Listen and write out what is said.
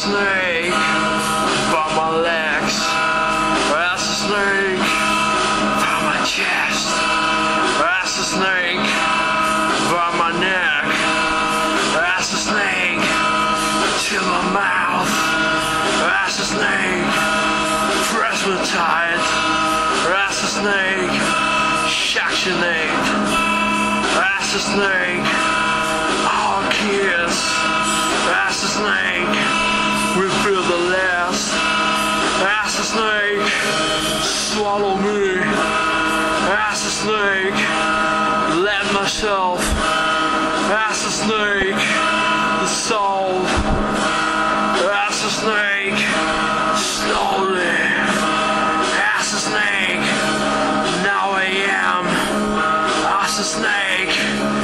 snake by my legs. That's a snake by my chest. That's a snake by my neck. That's a snake to my mouth. That's a snake. Presbytite. That's a snake. Shactionate. That's a snake. snake, swallow me. As a snake, let myself. As a snake, dissolve. As a snake, slowly. As a snake, now I am. As a snake.